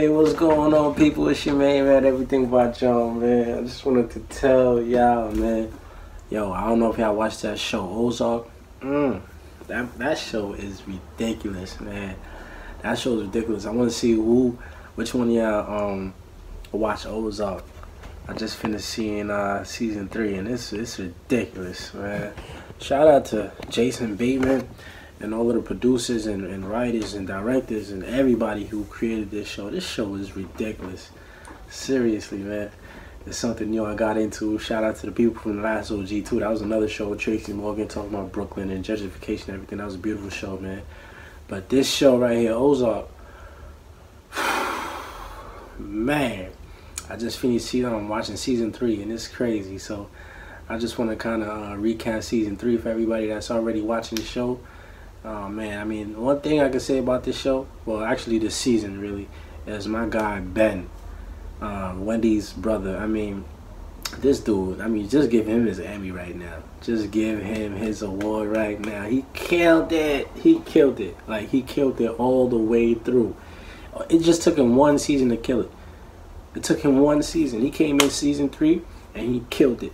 Hey, what's going on, people? It's your man, man. Everything about y'all, man. I just wanted to tell y'all, man. Yo, I don't know if y'all watched that show, Ozark. Mm, that that show is ridiculous, man. That show is ridiculous. I want to see who, which one y'all um watch Ozark. I just finished seeing uh season three, and it's it's ridiculous, man. Shout out to Jason Bateman and all of the producers and, and writers and directors and everybody who created this show. This show is ridiculous. Seriously, man. It's something new I got into. Shout out to the people from the last OG too. That was another show with Tracy Morgan talking about Brooklyn and gentrification and everything. That was a beautiful show, man. But this show right here, Ozark, man, I just finished seeing I'm watching season three and it's crazy. So I just want to kind of uh, recap season three for everybody that's already watching the show. Oh man, I mean, one thing I can say about this show, well, actually this season really, is my guy Ben, uh, Wendy's brother. I mean, this dude, I mean, just give him his Emmy right now. Just give him his award right now. He killed it. He killed it. Like, he killed it all the way through. It just took him one season to kill it. It took him one season. He came in season three and he killed it.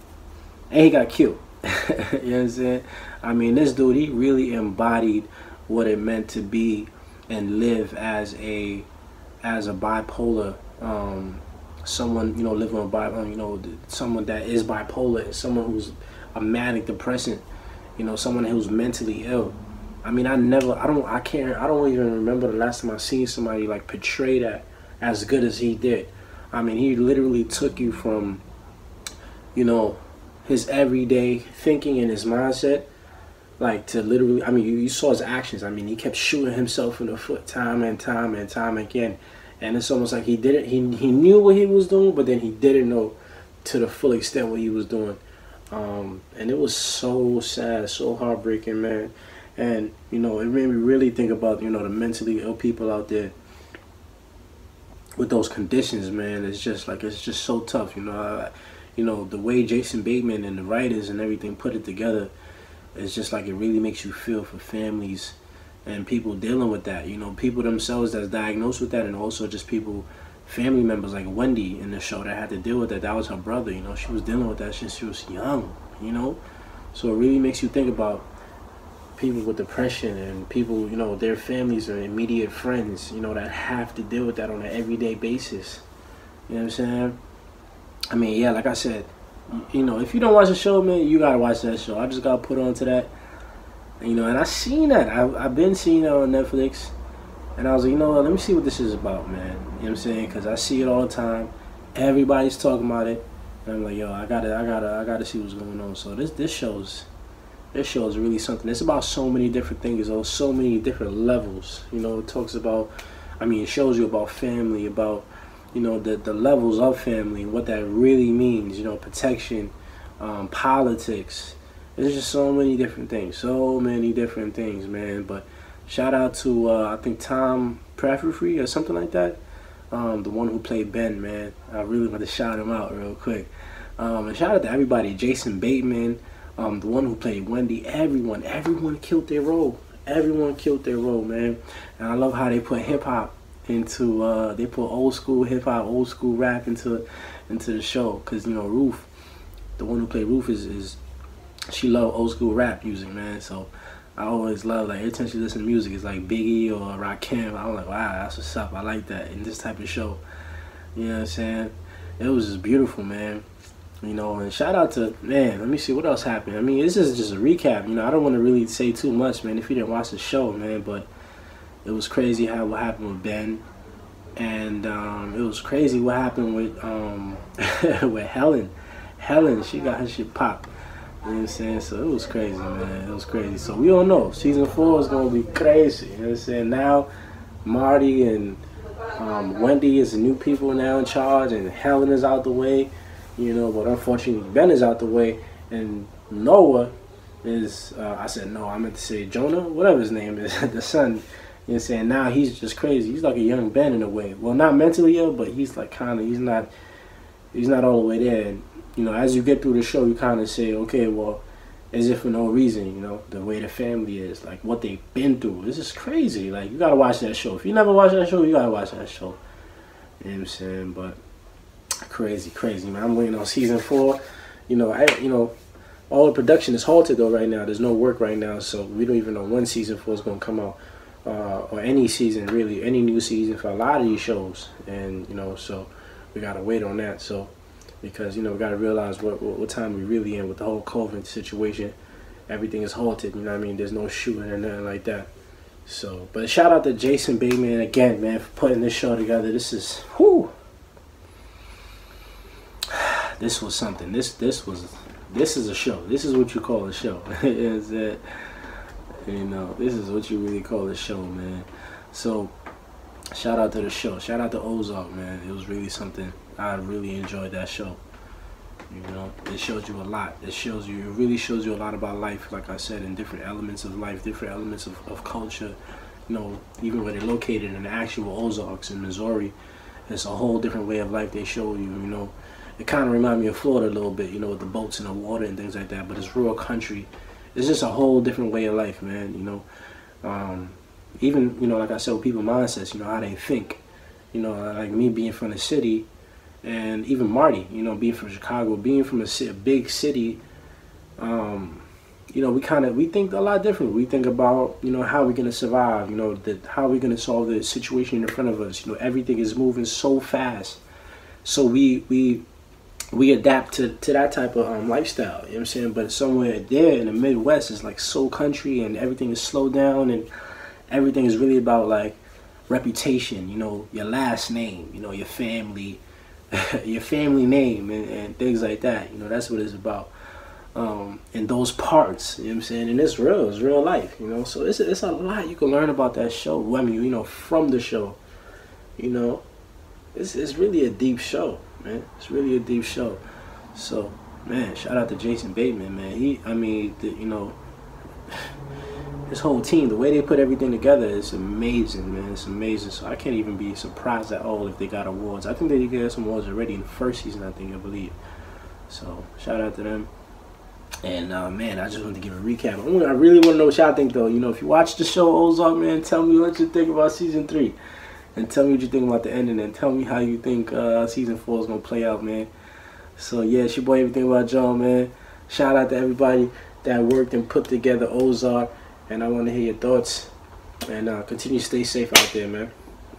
And he got killed. you know what I'm saying? I mean, this dude, he really embodied what it meant to be and live as a as a bipolar um, someone you know living with bipolar you know someone that is bipolar someone who's a manic depressant you know someone who's mentally ill i mean i never i don't i can't i don't even remember the last time i seen somebody like portray that as good as he did i mean he literally took you from you know his everyday thinking and his mindset like to literally i mean you, you, saw his actions. I mean he kept shooting himself in the foot time and time and time again. And it's almost like he didn't he, he knew what he was doing but then he didn't know to the full extent what he was doing. Um, and it was so sad so heartbreaking man. And you know it made me really think about you know the mentally ill people out there with those conditions man. It's just like it's just so tough you know. I, you know the way jason bateman and the writers and everything put it together it's just like it really makes you feel for families and people dealing with that. You know, people themselves that's diagnosed with that, and also just people, family members like Wendy in the show that had to deal with that. That was her brother. You know, she was dealing with that since she was young. You know, so it really makes you think about people with depression and people, you know, their families or immediate friends, you know, that have to deal with that on an everyday basis. You know what I'm saying? I mean, yeah, like I said, you know, if you don't watch the show, man, you gotta watch that show. I just got put on to that, you know, and I seen that. I, I've been seeing it on Netflix, and I was like, you know what? Let me see what this is about, man. You know what I'm saying? Because I see it all the time. Everybody's talking about it, and I'm like, yo, I gotta, I gotta, I gotta see what's going on. So this, this shows, this show is really something. It's about so many different things, on so many different levels. You know, it talks about, I mean, it shows you about family, about you know the the levels of family what that really means you know protection um, politics. There's just so many different things so many different things man. But shout out to uh, I think Tom Pelphrey or something like that um, the one who played Ben man. I really want to shout him out real quick. Um, and shout out to everybody. Jason Bateman um, the one who played Wendy. Everyone everyone killed their role. Everyone killed their role man. And I love how they put hip-hop into uh, they put old school hip hop, old school rap into into the show because you know Ruth, the one who played Ruth is, is she love old school rap music, man. So I always love like every time she listen to music, it's like Biggie or Rakim. I'm like, wow, that's what's up. I like that in this type of show. You know what I'm saying? It was just beautiful, man. You know, and shout out to man. Let me see what else happened. I mean, this is just a recap. You know, I don't want to really say too much, man. If you didn't watch the show, man, but it was crazy how what happened with Ben, and um, it was crazy what happened with um, with Helen. Helen, she got her shit popped. You know what I'm saying? So it was crazy, man. It was crazy. So we don't know. Season four is gonna be crazy. You know what I'm saying? Now, Marty and um, Wendy is the new people now in charge, and Helen is out the way. You know, but unfortunately Ben is out the way, and Noah is. Uh, I said no. I meant to say Jonah, whatever his name is, the son you know saying? Now he's just crazy. He's like a young Ben in a way. Well, not mentally ill, but he's like kind of, he's not, he's not all the way there. And, you know, as you get through the show, you kind of say, okay, well, as if for no reason, you know, the way the family is, like what they've been through. This is crazy. Like, you gotta watch that show. If you never watch that show, you gotta watch that show. You know what I'm saying? But crazy, crazy, man. I'm waiting on season four. You know, I you know, all the production is halted though right now. There's no work right now, so we don't even know when season four is gonna come out. Uh, or any season really, any new season for a lot of these shows. And, you know, so we gotta wait on that. So because, you know, we gotta realize what, what, what time we really in with the whole COVID situation. Everything is halted, you know what I mean? There's no shooting or nothing like that. So, but shout out to Jason Bateman again, man, for putting this show together. This is, whoo, this was something. This this was this is a show. This is what you call a show. is that you know this is what you really call a show, man. So shout out to the show. Shout out to Ozark, man. It was really something. I really enjoyed that show. You know, it shows you a lot. It shows you, it really shows you a lot about life, like I said, in different elements of life, different elements of, of culture. You know, even where they're located in the actual Ozarks in Missouri, it's a whole different way of life they show you, you know it kind of reminds me of Florida a little bit, you know, with the boats in the water and things like that. But it's rural country. It's just a whole different way of life, man. You know, um, even you know, like I said, people mindsets, you know, how they think. You know, like me being from the city, and even Marty, you know, being from Chicago, being from a, a big city. Um, you know, we kind of we think a lot different. We think about you know how we're gonna survive. You know, that how we're gonna solve the situation in front of us. You know, everything is moving so fast, so we we we adapt to, to that type of um, lifestyle. You know what I'm saying? But somewhere there in the Midwest is like so country and everything is slowed down and everything is really about like reputation, you know, your last name, you know, your family, your family name and, and, things like that. You know, that's what it's about. Um, in those parts, you know what I'm saying? And it's real, it's real life, you know. So it's, it's a lot you can learn about that show. I mean, you know, from the show, you know, it's, it's really a deep show man. It's really a deep show. So, man, shout out to Jason Bateman, man. He, I mean, the, you know, his whole team, the way they put everything together is amazing, man. It's amazing. So I can't even be surprised at all if they got awards. I think they get some awards already in the first season, I think, I believe. So shout out to them. And uh, man, I just wanted to give a recap. I really want to know what y'all think, though. You know, if you watch the show Ozark, man, tell me what you think about season three and tell me what you think about the ending and tell me how you think uh, season four is gonna play out, man. So yeah, it's your boy Everything About John, man. Shout out to everybody that worked and put together Ozark, and I want to hear your thoughts. And uh, continue to stay safe out there, man.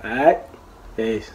All right, peace.